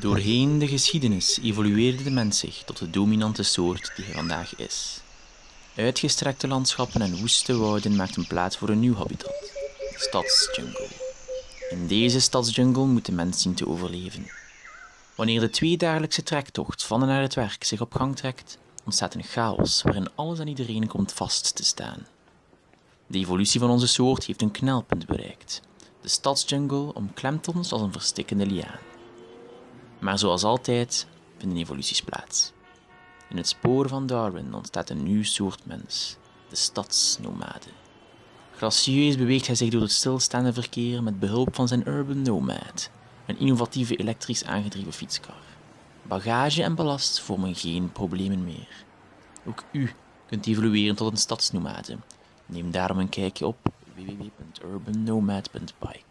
Doorheen de geschiedenis evolueerde de mens zich tot de dominante soort die hij vandaag is. Uitgestrekte landschappen en woeste wouden maakten plaats voor een nieuw habitat, de stadsjungle. In deze stadsjungle moet de mens zien te overleven. Wanneer de tweedagelijkse trektocht van en naar het werk zich op gang trekt, ontstaat een chaos waarin alles en iedereen komt vast te staan. De evolutie van onze soort heeft een knelpunt bereikt. De stadsjungle omklemt ons als een verstikkende liaan. Maar zoals altijd vinden evoluties plaats. In het spoor van Darwin ontstaat een nieuw soort mens, de stadsnomade. Gracieus beweegt hij zich door het stilstaande verkeer met behulp van zijn Urban Nomad, een innovatieve elektrisch aangedreven fietskar. Bagage en ballast vormen geen problemen meer. Ook u kunt evolueren tot een stadsnomade. Neem daarom een kijkje op www.urbannomad.bike.